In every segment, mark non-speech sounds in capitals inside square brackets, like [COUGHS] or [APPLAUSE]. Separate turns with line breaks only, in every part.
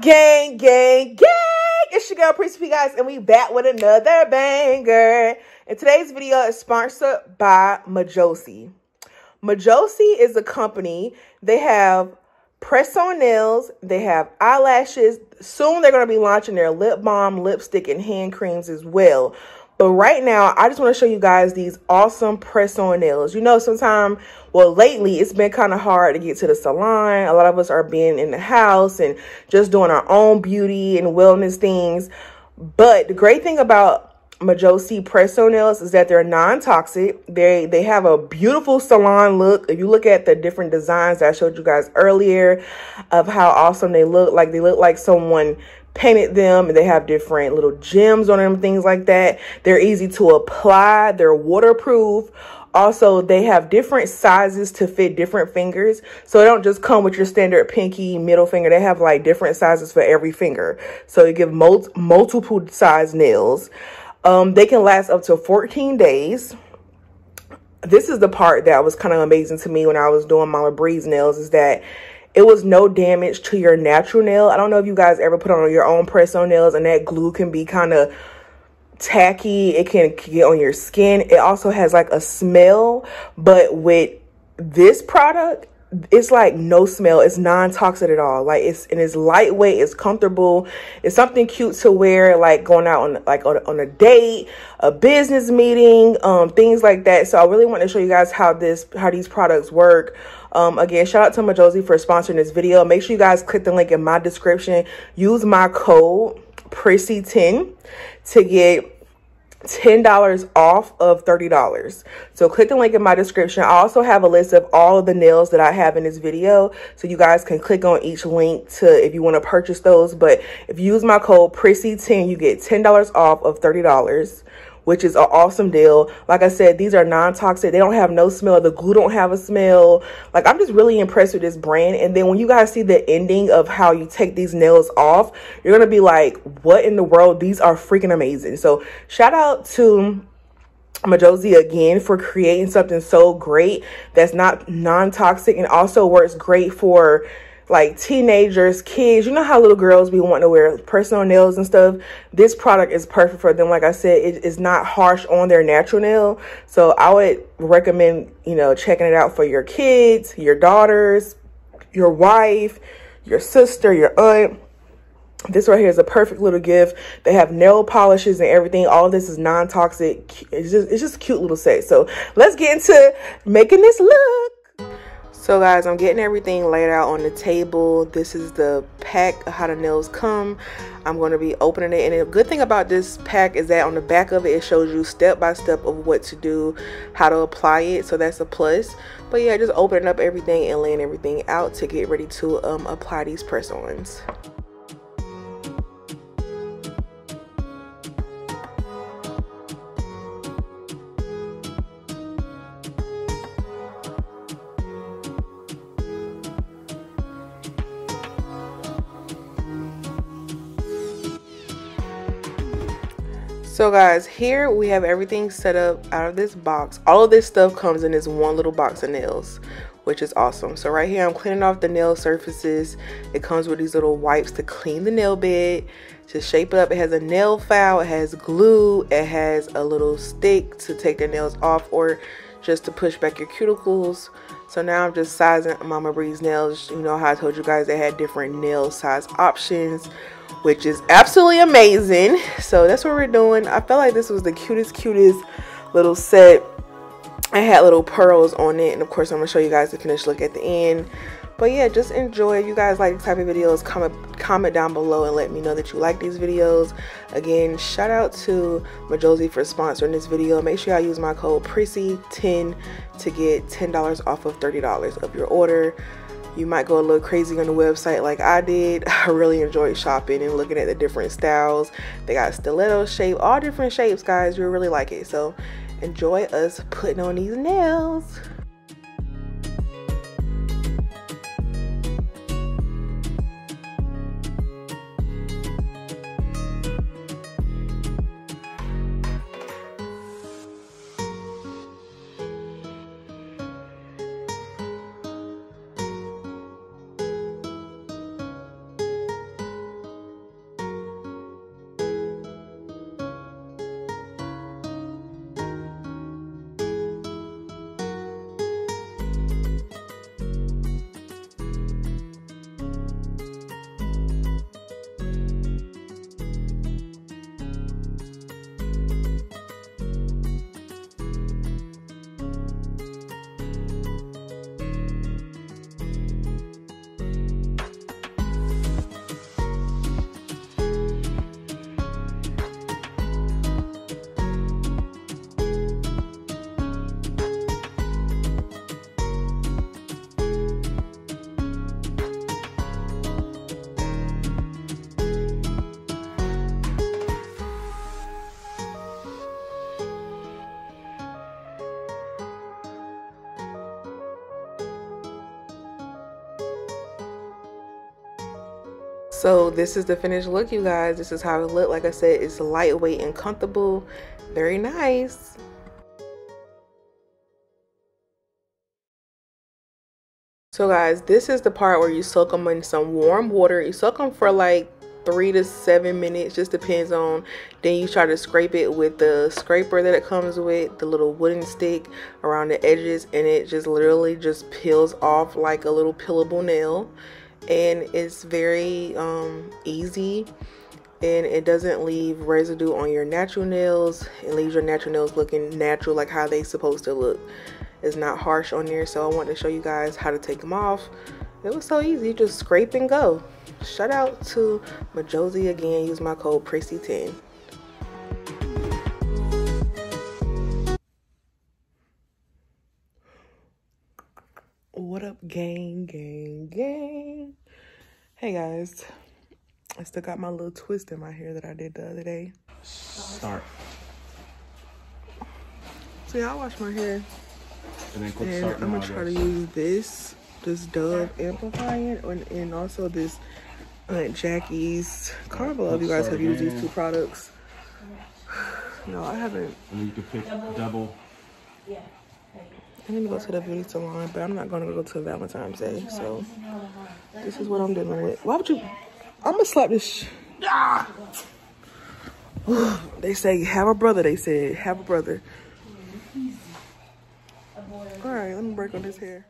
gang, gang, gang? It's your girl, Prissy P, guys, and we back with another banger. And today's video is sponsored by Mejosi. Mejosi is a company. They have press-on nails. They have eyelashes. Soon they're going to be launching their lip balm, lipstick, and hand creams as well. But right now, I just want to show you guys these awesome press-on nails. You know, sometimes, well, lately, it's been kind of hard to get to the salon. A lot of us are being in the house and just doing our own beauty and wellness things. But the great thing about Mejosi press-on nails is that they're non-toxic. They they have a beautiful salon look. If you look at the different designs I showed you guys earlier of how awesome they look, like they look like someone painted them and they have different little gems on them, things like that. They're easy to apply. They're waterproof. Also, they have different sizes to fit different fingers. So they don't just come with your standard pinky, middle finger. They have like different sizes for every finger. So you give mul multiple size nails. Um, they can last up to 14 days. This is the part that was kind of amazing to me when I was doing Mama Bri's nails is that it was no damage to your natural nail. I don't know if you guys ever put on your own press-on nails and that glue can be kind of tacky. It can get on your skin. It also has like a smell, but with this product, it's like no smell. It's non-toxic at all. Like it's and it's lightweight it's comfortable. It's something cute to wear like going out on like on, on a date a business meeting um things like that. So i really want to show you guys how this how these products work. Um again shout out to mejosi for sponsoring this video. Make sure you guys click the link in my description. Use my code prissy 10 to get $10 off of $30. So click the link in my description. I also have a list of all of the nails that I have in this video. So you guys can click on each link to if you want to purchase those. But if you use my code PRISSY10, you get $10 off of $30 which is an awesome deal. Like I said, these are non-toxic. They don't have no smell. The glue don't have a smell. Like I'm just really impressed with this brand. And then when you guys see the ending of how you take these nails off, you're going to be like, what in the world? These are freaking amazing. So shout out to Mejosi again for creating something so great that's not non-toxic and also works great for like teenagers, kids, you know how little girls be wanting to wear press-on nails and stuff. This product is perfect for them. Like I said, it is not harsh on their natural nail. So I would recommend, you know, checking it out for your kids, your daughters, your wife, your sister, your aunt. This right here is a perfect little gift. They have nail polishes and everything. All this is non-toxic. It's just, it's just a cute little set. So let's get into making this look. So guys, I'm getting everything laid out on the table. This is the pack of how the nails come. I'm going to be opening it. And the good thing about this pack is that on the back of it, it shows you step by step of what to do, how to apply it. So that's a plus. But yeah, just opening up everything and laying everything out to get ready to um, apply these press-ons. So guys, here we have everything set up out of this box. All of this stuff comes in this one little box of nails, which is awesome. So right here, I'm cleaning off the nail surfaces. It comes with these little wipes to clean the nail bed, to shape it up. It has a nail file, it has glue, it has a little stick to take the nails off or just to push back your cuticles. So now I'm just sizing Mama Bri's nails. You know how I told you guys they had different nail size options which is absolutely amazing. So that's what we're doing. I felt like this was the cutest, cutest little set. I had little pearls on it. And of course, I'm going to show you guys the finished look at the end. But yeah, just enjoy. If you guys like this type of videos, comment, comment down below and let me know that you like these videos. Again, shout out to Mejosi for sponsoring this video. Make sure y'all use my code PRISSY10 to get $10 off of $30 of your order you might go a little crazy on the website like I did. [LAUGHS] I really enjoyed shopping and looking at the different styles. They got stiletto shape, all different shapes, guys. You'll really like it. So enjoy us putting on these nails. So this is the finished look, you guys. This is how it looked. Like I said, it's lightweight and comfortable. Very nice. So guys, this is the part where you soak them in some warm water. You soak them for like three to seven minutes just depends on then you try to scrape it with the scraper that it comes with the little wooden stick around the edges and it just literally just peels off like a little peelable nail and it's very um, easy and it doesn't leave residue on your natural nails. It leaves your natural nails looking natural like how they supposed to look. It's not harsh on there so i want to show you guys how to take them off. It was so easy just scrape and go. Shout out to mejosi again use my code prissy10 what up gang gang gang hey guys i still got my little twist in my hair that i did the other day
start
so yeah i wash my hair
and, then
and i'm gonna try to use this this dove amplifying and, and also this Aunt Jackie's Carb Love. You guys have used these two products. [SIGHS] No, I haven't.
And you can pick double.
I need to go to the beauty salon, but I'm not going to go to Valentine's Day. So this is what I'm dealing with. Why would you? I'm to slap this. Ah! [SIGHS] they say, have a brother, they said. Have a brother. All right, let me break on this hair.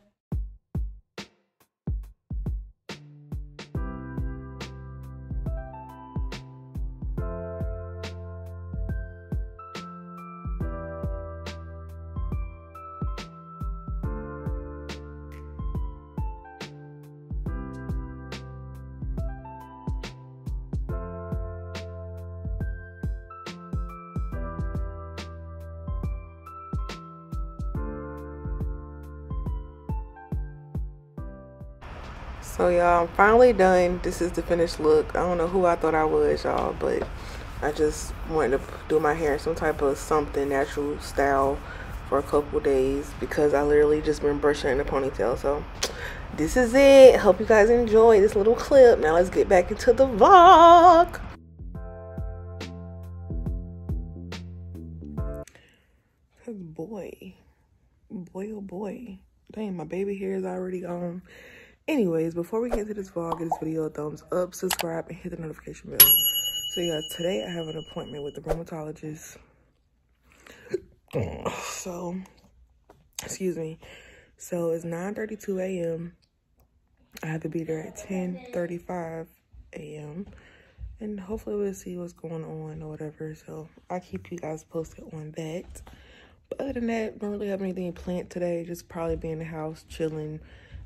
So y'all, I'm finally done. This is the finished look. I don't know who I thought I was, y'all, but I just wanted to do my hair in some type of something natural style for a couple days because I literally just been brushing in a ponytail. So this is it. Hope you guys enjoy this little clip. Now let's get back into the vlog. Boy, boy oh boy. Dang, my baby hair is already gone. Anyways, before we get into this vlog, give this video a thumbs up, subscribe, and hit the notification bell. So yeah, today I have an appointment with the rheumatologist. [COUGHS] so, excuse me. So it's 9.32 a.m. I have to be there at 10.35 a.m. And hopefully we'll see what's going on or whatever. So I'll keep you guys posted on that. But other than that, don't really have anything planned today. Just probably be in the house, chilling,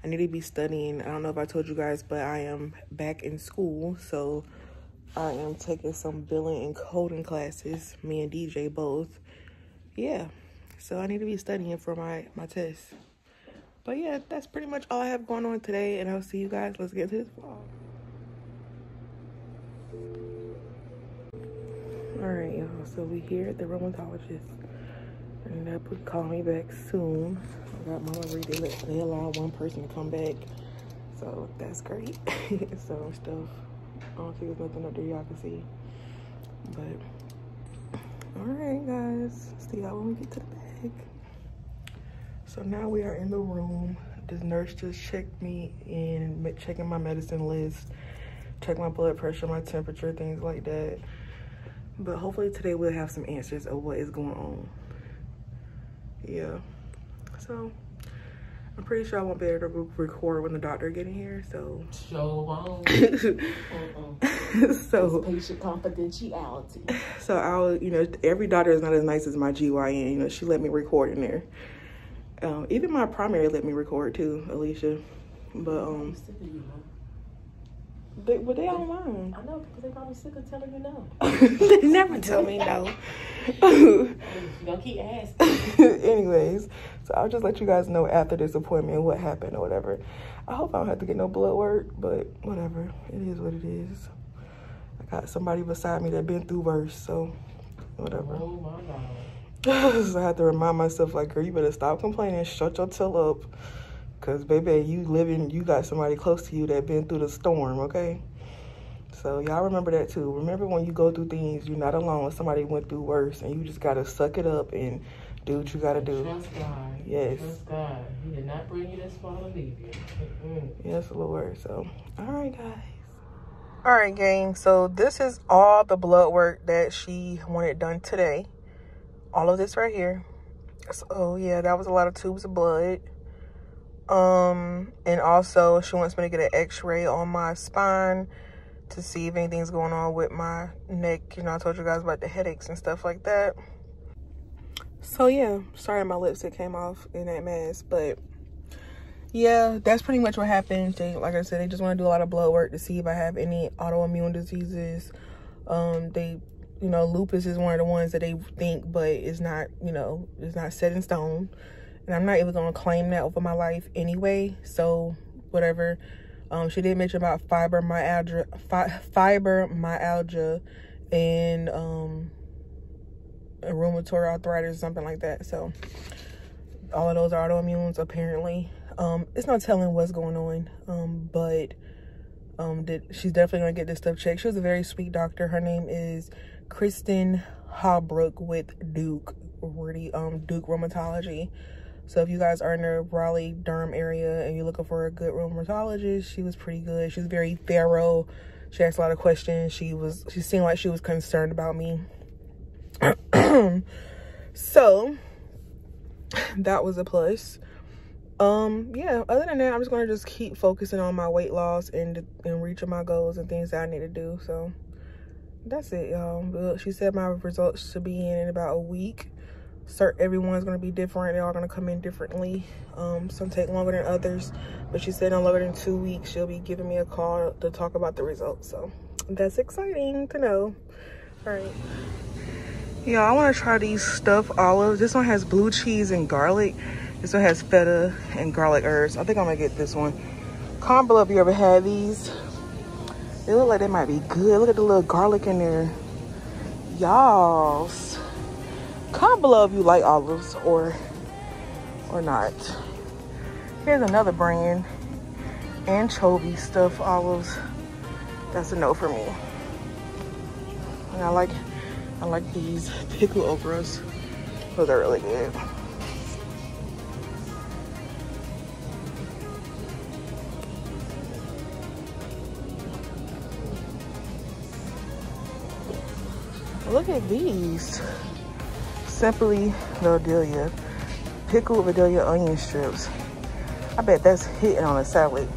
I need to be studying. I don't know if I told you guys, but I am back in school. So I am taking some billing and coding classes, me and DJ both. Yeah, so I need to be studying for my, my test. But yeah, that's pretty much all I have going on today. And I'll see you guys. Let's get into this vlog. All right, y'all. So we here at the rheumatologist. And they'll call me back soon. I got Mama Reed. They, let, they allow one person to come back. So that's great. [LAUGHS] so stuff. I don't think there's nothing up there y'all can see. But all right, guys. See y'all when we get to the bag. So now we are in the room. This nurse just checked me in, checking my medicine list, check my blood pressure, my temperature, things like that. But hopefully today we'll have some answers of what is going on yeah. So i'm pretty sure i won't be able to record when the doctor get in here so. [LAUGHS]
So won't.
So
patient confidentiality.
so i'll you know every doctor is not as nice as my gyn you know she let me record in there. Um, even my primary let me record too alicia. But um they, but they don't mind.
I know, because they probably sick of telling you no. [LAUGHS]
they never tell me no.
you don't keep asking. [LAUGHS]
Anyways, so I'll just let you guys know after this appointment what happened or whatever. I hope I don't have to get no blood work, but whatever. It is what it is. I got somebody beside me that been through worse, so whatever.
Oh my God. [LAUGHS]
so I have to remind myself, like, girl, you better stop complaining, shut your tail up. Cause baby, you living, you got somebody close to you that been through the storm, okay? So y'all remember that too. Remember when you go through things, you're not alone. Somebody went through worse and you just gotta suck it up and do what you gotta do.
Trust God.
Yes.
Trust God. He did not bring you this far to leave you. Mm-mm.
Yes, Lord. So, all right, guys. All right, gang. So this is all the blood work that she wanted done today. All of this right here. So yeah, that was a lot of tubes of blood. Um, and also she wants me to get an X-ray on my spine to see if anything's going on with my neck. You know, I told you guys about the headaches and stuff like that. So yeah, sorry my lipstick came off in that mess, but yeah, that's pretty much what happened. They, like I said, they just want to do a lot of blood work to see if I have any autoimmune diseases. Um, they, you know, lupus is one of the ones that they think, but it's not, you know, it's not set in stone. And I'm not even to claim that over my life anyway. So whatever. Um, she did mention about fibromyalgia, fi fibromyalgia, and um, rheumatoid arthritis, something like that. So all of those are autoimmunes apparently. Um, it's not telling what's going on, um, but um, did, she's definitely gonna get this stuff checked. She was a very sweet doctor. Her name is Kristen Hobrook with Duke, um, Duke Rheumatology. So if you guys are in the Raleigh, Durham area and you're looking for a good rheumatologist, she was pretty good. She was very thorough. She asked a lot of questions. She was, she seemed like she was concerned about me. [CLEARS THROAT] so that was a plus. Um, yeah, other than that, I'm just gonna just keep focusing on my weight loss and and reaching my goals and things that I need to do. So that's it, y'all. She said my results should be in in about a week cert everyone's going to be different. They're all going to come in differently. Um, some take longer than others but she said in longer than two weeks she'll be giving me a call to talk about the results. So that's exciting to know. All right yeah i want to try these stuffed olives this one has blue cheese and garlic. This one has feta and garlic herbs. I think i'm gonna get this one. Comment below if you ever had these? They look like they might be good. Look at the little garlic in there. Y'all Comment below if you like olives or or not. Here's another brand. Anchovy stuffed olives. That's a no for me. And I like I like these pickle okras. Those are really good. Look at these. Simply Vidalia. Pickled Vidalia onion strips. I bet that's hitting on a salad.